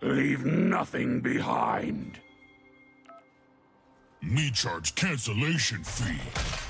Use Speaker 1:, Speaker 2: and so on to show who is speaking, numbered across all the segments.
Speaker 1: Leave nothing behind.
Speaker 2: Me charge cancellation fee.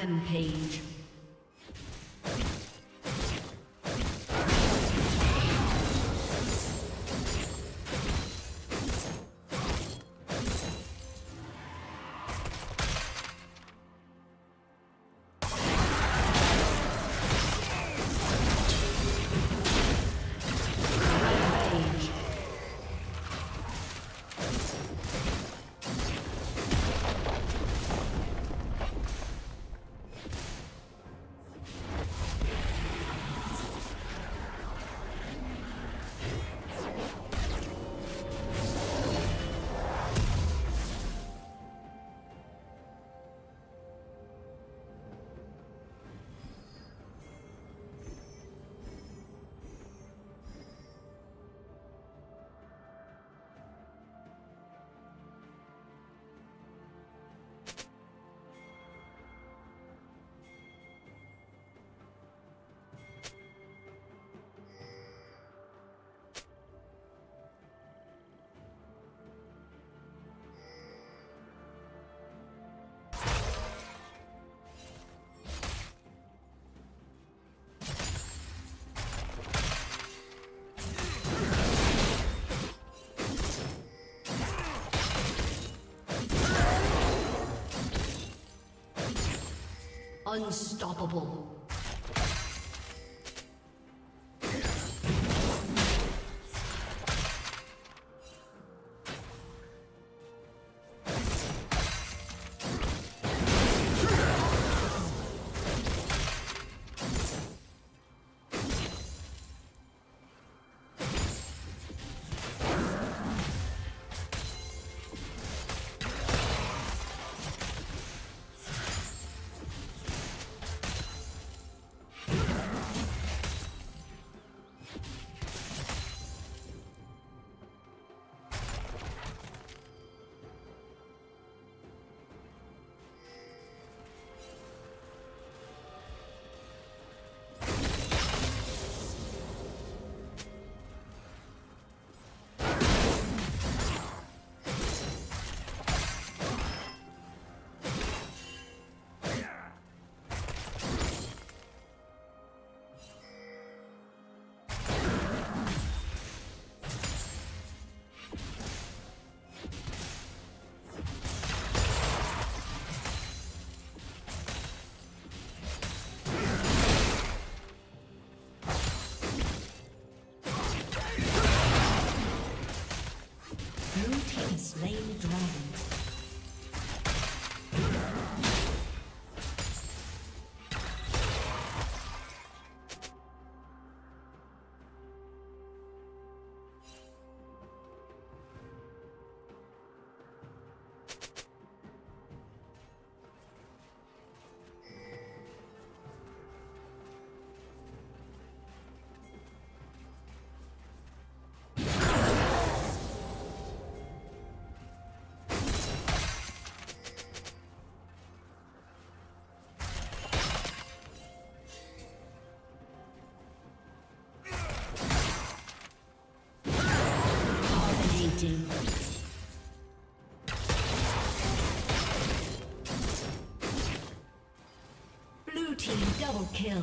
Speaker 3: Rampage. Unstoppable.
Speaker 2: Double kill.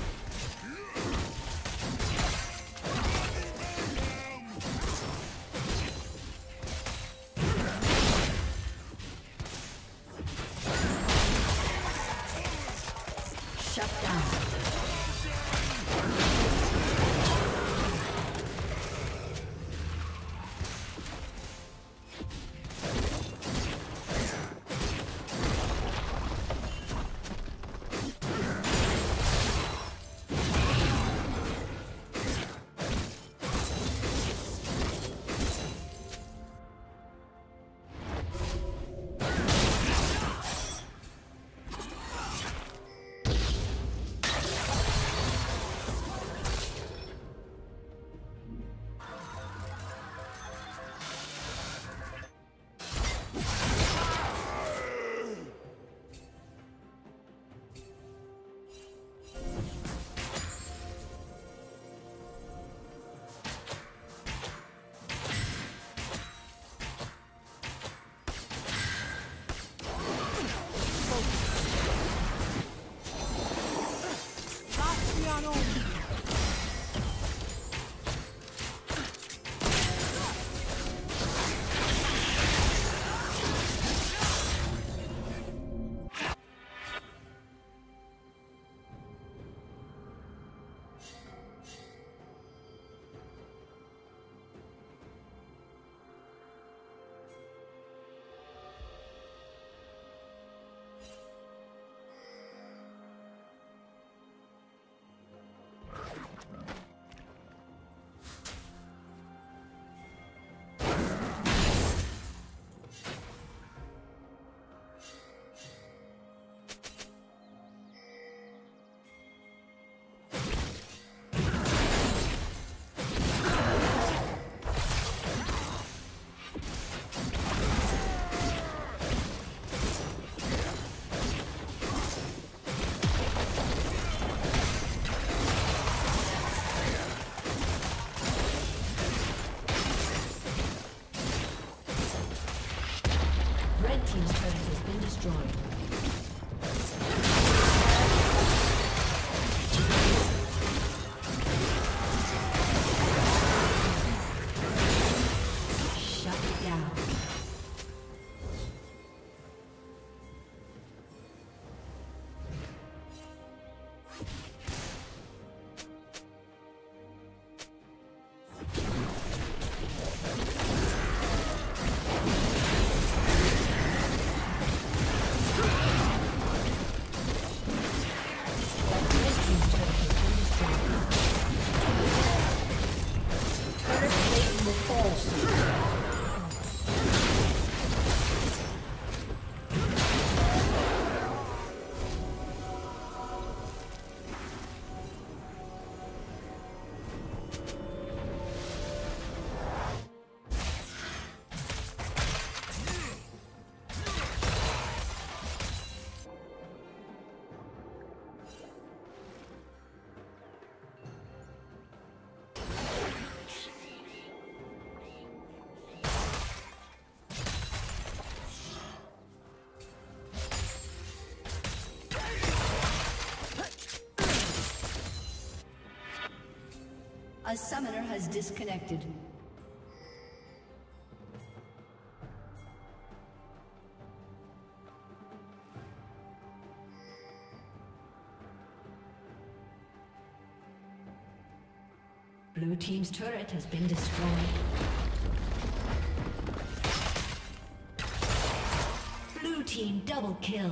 Speaker 2: down. A summoner has disconnected. Blue Team's turret has been destroyed. Blue Team double kill.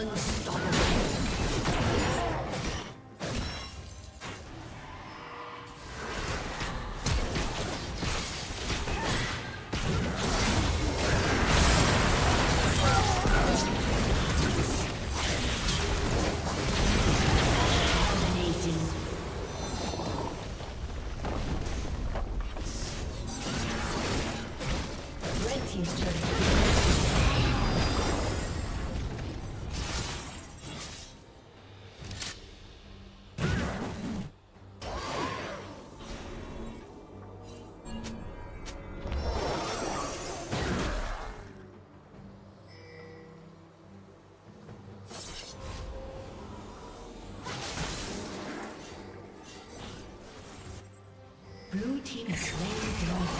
Speaker 2: Unstoppable. Slain Dragon.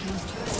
Speaker 2: team's turret.